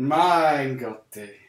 Mein Gott, ey.